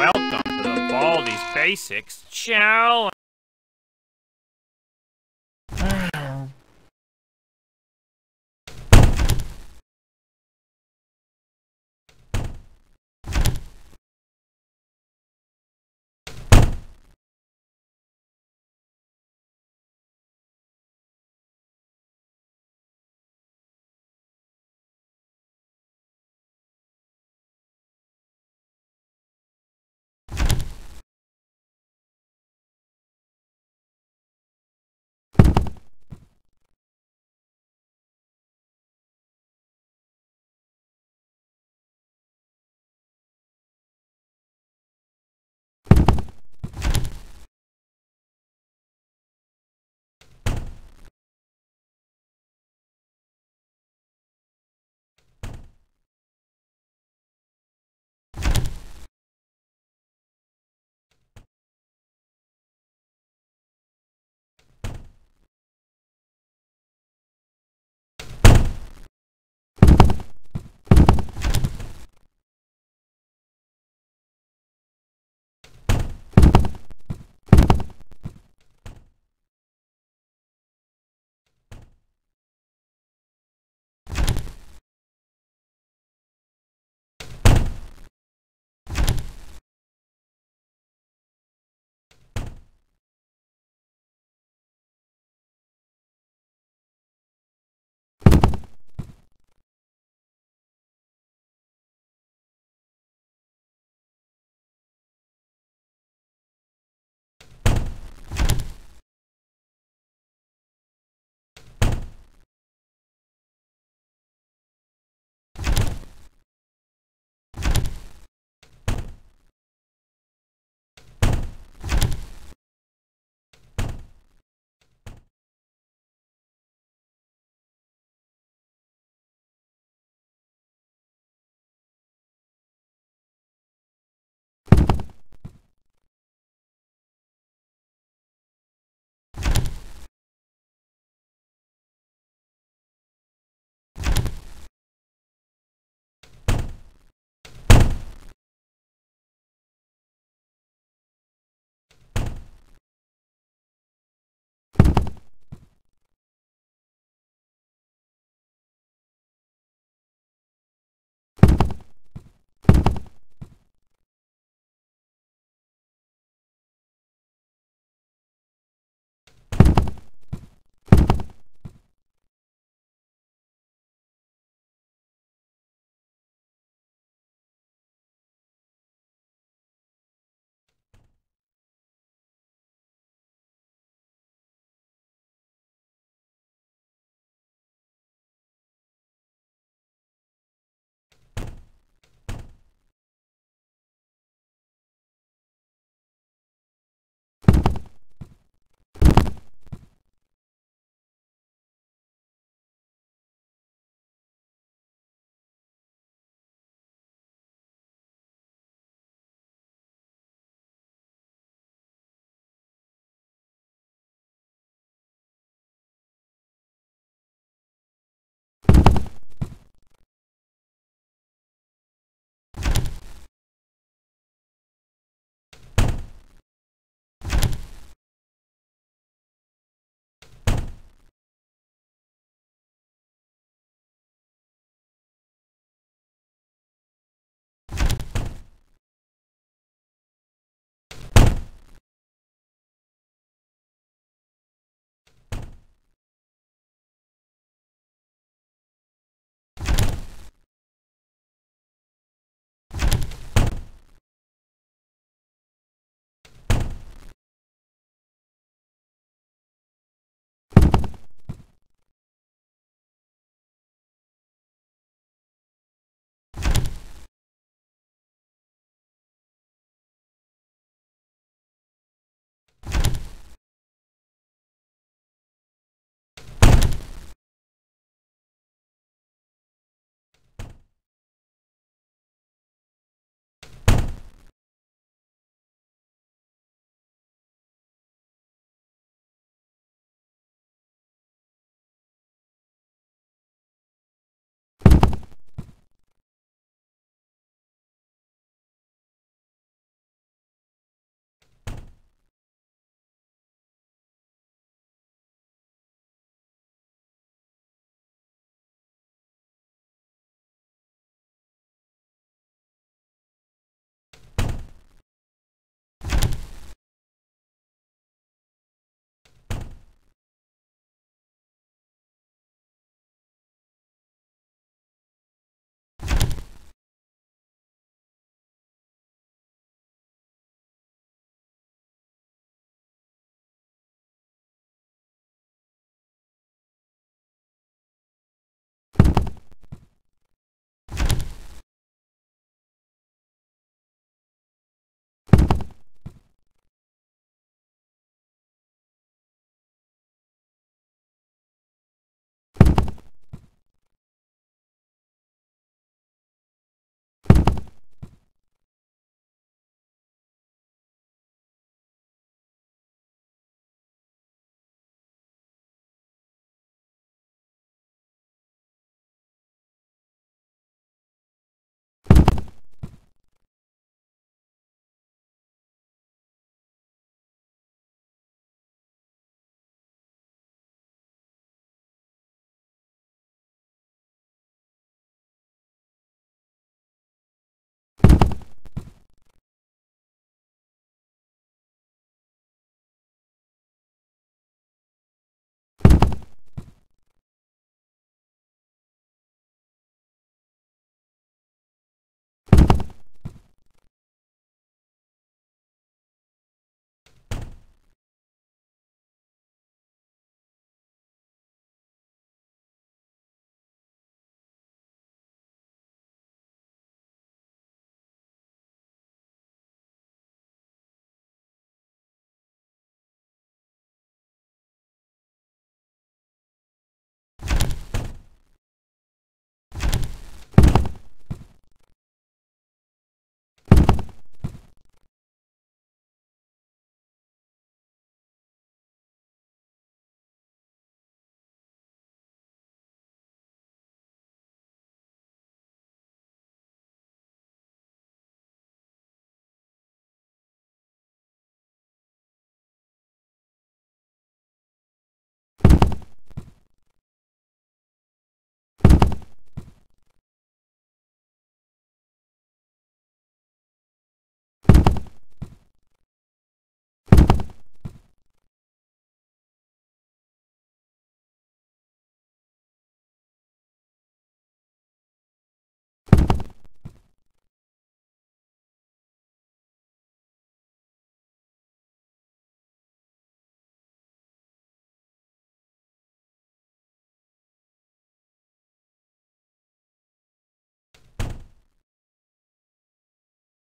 Welcome to the Baldi's Basics Challenge.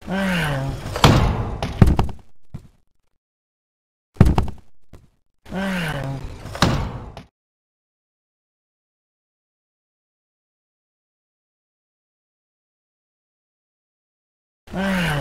Ah.